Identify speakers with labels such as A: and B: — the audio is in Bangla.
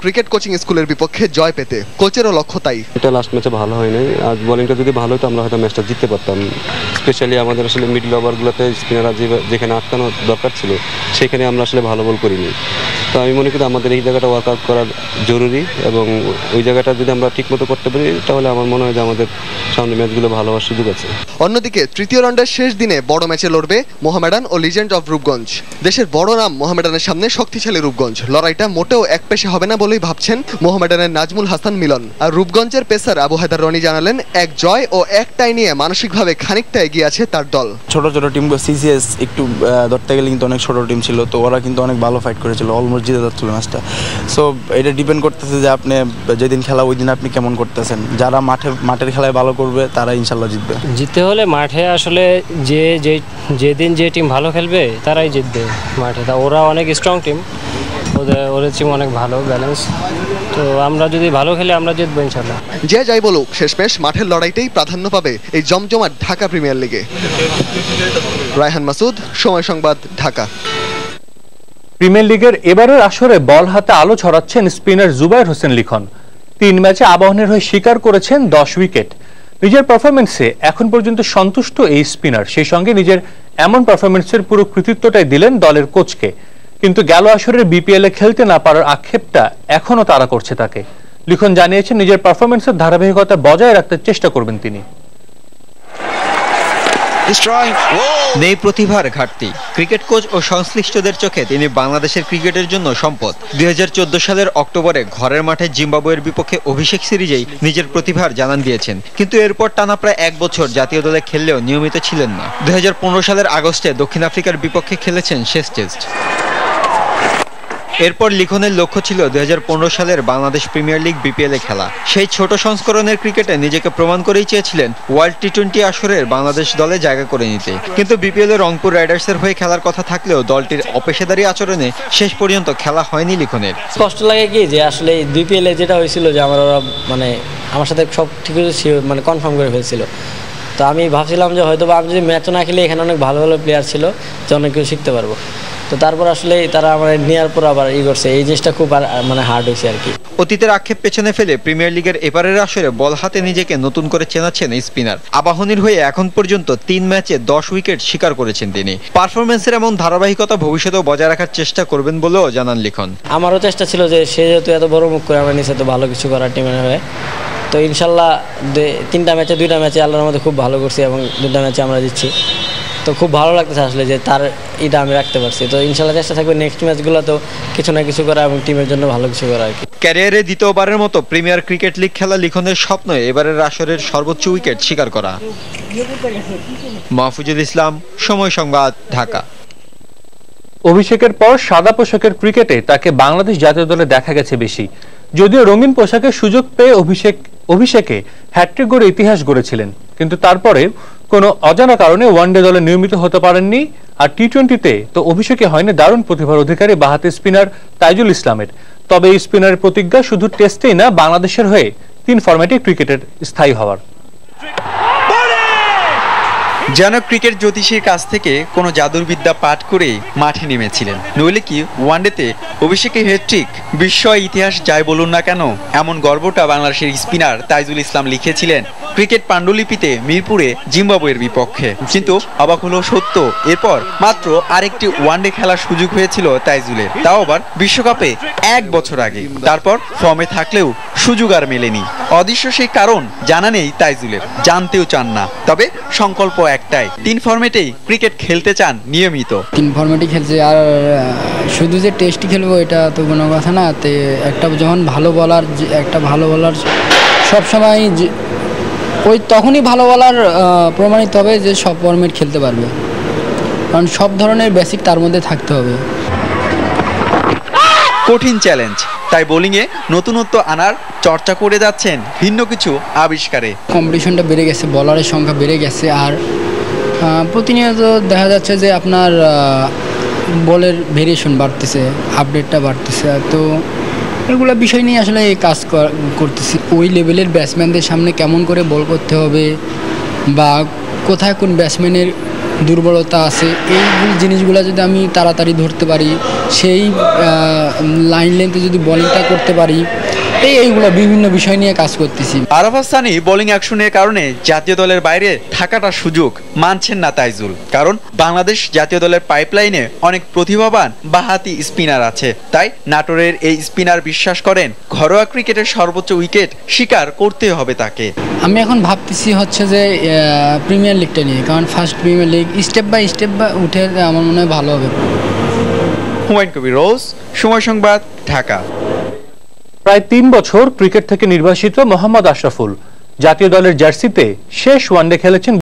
A: ক্রিকেট কোচিং স্কুলের বিপক্ষে জয় পেতে কোচেরও লক্ষ্য তাই।
B: এটা লাস্ট ম্যাচে ভালো হয়নি। আজ বোলিংটা যদি ভালো হতো, আমরা হয়তো ম্যাচটা জিততে পারতাম। স্পেশালি আমাদের আসলে মিডল ওভারগুলোতে স্পিনাররা যেখানে আটকানো দরকার ছিল, সেখানে আমরা আসলে ভালো বল করিনি। তো আমি মনে করি আমাদের এই জায়গাটা ওয়ার্কআউট করা জরুরি এবং ওই জায়গাটা যদি আমরা ঠিকমতো করতে পারি তাহলে আমার মনে হয় যে আমাদের সামনে ম্যাচগুলো ভালো হওয়ার সুযোগ আছে।
A: অন্যদিকে তৃতীয় রাউন্ডের শেষ দিনে বড় ম্যাচে লড়বে মোহামেডান ও লিজেন্ড অফ রূপগঞ্জ দেশের বড় নাম মোহামেডানের সামনে শক্তিশালী রূপগঞ্জ লড়াইটা মোটেও এক পেশে হবে না বলেই ভাবছেন মোহামেডানের নাজমুল হাসান মিলন। আর রূপগঞ্জের পেসার আবু হায়দার রনি জানালেন এক জয় ও এক টাই নিয়ে মানসিকভাবে খানিকটা এগিয়ে আছে তার দল।
C: ছোট ছোট টিম সিসিএস একটু ধরতে গেলে কিন্তু অনেক ছোট টিম ছিল তো ওরা কিন্তু অনেক ভালো ফাইট করেছিল অলমোস্ট জিতে যাচ্ছিল ম্যাচটা। সো এটা ডিপেন্ড করতেছে যে আপনি যেদিন খেলা ওই দিন আপনি কেমন করতেছেন। যারা মাঠে মাঠের খেলায় ভালো করবে তারা ইনশাল্লাহ জিতবে।
D: জিততে হলে মাঠে আসলে যে যে যেদিন যে টিম ভালো খেলবে তারাই জিতবে মাঠে। তা ওরা অনেক স্ট্রং টিম ওদের ওদের টিম অনেক ভালো ব্যালেন্স তো আমরা যদি ভালো খেলে আমরা জিতবো ইনশাল্লাহ।
A: যে যাই বলুক শেষমেশ মাঠের লড়াইটাই প্রাধান্য পাবে এই জমজমাট ঢাকা প্রিমিয়ার লিগে। রায়হান মাসুদ সময় সংবাদ ঢাকা।
E: প্রিমিয়ার লিগের এবারের আসরে বল হাতে আলো ছড়াচ্ছেন স্পিনার জুবাইর হোসেন লিখন। তিন ম্যাচে আবাহনের হয়ে স্বীকার করেছেন দশ উইকেট। নিজের পারফরমেন্সে এখন পর্যন্ত সন্তুষ্ট এই স্পিনার। সেই সঙ্গে নিজের এমন পারফরমেন্সের পুরো কৃতিত্বটাই দিলেন দলের কোচকে। কিন্তু গেল আসরের বিপিএল এ খেলতে না পারার আক্ষেপটা এখনও তারা করছে তাকে। লিখন জানিয়েছেন, নিজের পারফরমেন্সের ধারাবাহিকতা বজায় রাখতে চেষ্টা করবেন তিনি।
F: নেই প্রতিভার ঘাটতি। ক্রিকেট কোচ ও সংশ্লিষ্টদের চোখে তিনি বাংলাদেশের ক্রিকেটের জন্য সম্পদ। দুই হাজার চোদ্দ সালের অক্টোবরে ঘরের মাঠে জিম্বাবুয়ের বিপক্ষে অভিষেক সিরিজেই নিজের প্রতিভার জানান দিয়েছেন। কিন্তু এরপর টানা প্রায় এক বছর জাতীয় দলে খেললেও নিয়মিত ছিলেন না। দুই হাজার পনেরো সালের আগস্টে দক্ষিণ আফ্রিকার বিপক্ষে খেলেছেন শেষ টেস্ট। এরপর লিখনের লক্ষ্য ছিল দুই হাজার পনেরো সালের বাংলাদেশ প্রিমিয়ার লিগ বিপিএল এ খেলা। সেই ছোট সংস্করণের ক্রিকেটে নিজেকে প্রমাণ করেই চেয়েছিলেন ওয়ার্ল্ড টি টোয়েন্টি আসরের বাংলাদেশ দলে জায়গা করে নিতে। কিন্তু বিপিএল রংপুর রাইডার্সের হয়ে খেলার কথা থাকলেও দলটির অপেশাদারী আচরণে শেষ পর্যন্ত খেলা হয়নি লিখনের।
G: কষ্ট লাগে কি যে আসলে দুই পিএলে যেটা হয়েছিল যে আমার ওরা মানে আমার সাথে সব ঠিক মানে কনফার্ম করে ফেলছিল। তো আমি ভাবছিলাম যে হয়তো আমি যদি ম্যাচও না খেলে, এখানে অনেক ভালো ভালো প্লেয়ার ছিল, যে অনেক কিছু শিখতে পারব। তো তারপর আসলে তারা আমার নেওয়ার পর আবার ই করছে। এই জিনিসটা খুব মানে হার্ড হয়েছে আর কি
F: অতীতের আক্ষেপ পেছনে ফেলে প্রিমিয়ার লিগের এবারের আসরে বল হাতে নিজেকে নতুন করে চেনাচ্ছেন এই স্পিনার। আবাহনীর হয়ে এখন পর্যন্ত তিন ম্যাচে দশ উইকেট শিকার করেছেন তিনি। পারফরমেন্সের এমন ধারাবাহিকতা ভবিষ্যতেও বজায় রাখার চেষ্টা করবেন বলেও জানান লিখন।
G: আমারও চেষ্টা ছিল যে সে যেহেতু এত বড় মুখ করে আমার নিচে তো ভালো কিছু করার টিমের হয়ে তো ইনশাল্লাহ দে- তিনটা ম্যাচে দুইটা ম্যাচে আল্লাহর মধ্যে খুব ভালো করছি এবং দুটা ম্যাচে আমরা দিচ্ছি তো খুব ভালো লাগতেছে আসলে যে তার এটা আমি রাখতে পারছি। তো ইনশাল্লাহ চেষ্টা থাকবে নেক্সট ম্যাচগুলো তো কিছু না কিছু করা এবং টিমের জন্য ভালো কিছু করা আর কি।
F: ক্যারিয়ারে দ্বিতীয়বারের মতো প্রিমিয়ার ক্রিকেট লিগ খেলা লিখনের স্বপ্ন এবারের আসরের সর্বোচ্চ উইকেট শিকার করা। মাহফুজুল ইসলাম সময় সংবাদ ঢাকা।
E: অভিষেকের পর সাদা পোশাকের ক্রিকেটে তাকে বাংলাদেশ জাতীয় দলে দেখা গেছে বেশি। যদিও রঙিন পোশাকের সুযোগ পেয়ে অভিষেক অভিষেকে হ্যাট্রিক গড়ে ইতিহাস গড়েছিলেন। কিন্তু তারপরে কোনো অজানা কারণে ওয়ানডে দলে নিয়মিত হতে পারেননি। আর টি টোয়েন্টিতে তো অভিষেকে হয়নি দারুণ প্রতিভার অধিকারী বাহাতে স্পিনার তাইজুল ইসলামের। তবে এই স্পিনারের প্রতিজ্ঞা শুধু টেস্টেই না, বাংলাদেশের হয়ে তিন ফরম্যাটে ক্রিকেটের স্থায়ী হওয়ার।
H: যেন ক্রিকেট জ্যোতিষীর কাছ থেকে কোনো জাদুর বিদ্যা পাঠ করে মাঠে নেমেছিলেন। নইলে কি ওয়ানডেতে অভিষেকে হ্যাট্রিক বিস্ময় ইতিহাস যাই বলুন না কেন, এমন গর্বটা বাংলাদেশের স্পিনার তাইজুল ইসলাম লিখেছিলেন ক্রিকেট পাণ্ডুলিপিতে মিরপুরে জিম্বাবুয়ের বিপক্ষে। কিন্তু অবাক হলো সত্য, এরপর মাত্র আরেকটি ওয়ানডে খেলার সুযোগ হয়েছিল তাইজুলের। তাও আবার বিশ্বকাপে এক বছর আগে। তারপর ফর্মে থাকলেও সুযোগ আর মেলেনি। অদৃশ্য সেই কারণ জানা নেই তাইজুলের। জানতেও চান না। তবে সংকল্প একটাই, তিন ফর্মেটেই ক্রিকেট খেলতে চান নিয়মিত।
I: তিন ফর্মেটই খেলছে আর শুধু যে টেস্টই খেলব এটা তো কোনো কথা না। তে একটা যখন ভালো বলার একটা ভালো বলার সবসময় ওই তখনই ভালো বলার প্রমাণিত হবে যে সব ফর্মেট খেলতে পারবে। কারণ সব ধরনের বেসিক তার মধ্যে থাকতে হবে।
H: কঠিন চ্যালেঞ্জ তাই বোলিংয়ে নতুনত্ব আনার চর্চা করে যাচ্ছেন ভিন্ন কিছু আবিষ্কারে।
I: কম্পিটিশনটা বেড়ে গেছে বলারের সংখ্যা বেড়ে গেছে আর প্রতিনিয়ত দেখা যাচ্ছে যে আপনার বলের ভেরিয়েশন বাড়তেছে আপডেটটা বাড়তেছে। তো এগুলো বিষয় নিয়ে আসলে কাজ করতেছি। ওই লেভেলের ব্যাটসম্যানদের সামনে কেমন করে বল করতে হবে বা কোথায় কোন ব্যাটসম্যানের দুর্বলতা আছে, এই জিনিসগুলো যদি আমি তাড়াতাড়ি ধরতে পারি, সেই লাইন লেন্থে যদি বলিংটা করতে পারি এই এইগুলো বিভিন্ন বিষয় নিয়ে কাজ করতেছি।
H: আরাফাত সানি বোলিং অ্যাকশনের কারণে জাতীয় দলের বাইরে থাকাটা সুযোগ মানছেন না তাইজুল। কারণ বাংলাদেশ জাতীয় দলের পাইপলাইনে অনেক প্রতিভাবান বাহাতি স্পিনার আছে। তাই নাটোরের এই স্পিনার বিশ্বাস করেন ঘরোয়া ক্রিকেটের সর্বোচ্চ উইকেট শিকার করতে হবে তাকে।
I: আমি এখন ভাবতেছি হচ্ছে যে প্রিমিয়ার লিগটা নিয়ে কারণ first premier league step by step বা উঠে আমার মনে হয় ভালো হবে।
H: হুমায়ুন কবির রোজ সময় সংবাদ ঢাকা।
E: প্রায় তিন বছর ক্রিকেট থেকে নির্বাসিত মোহাম্মদ আশরাফুল জাতীয় দলের জার্সিতে শেষ ওয়ানডে খেলেছেন